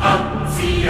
up, see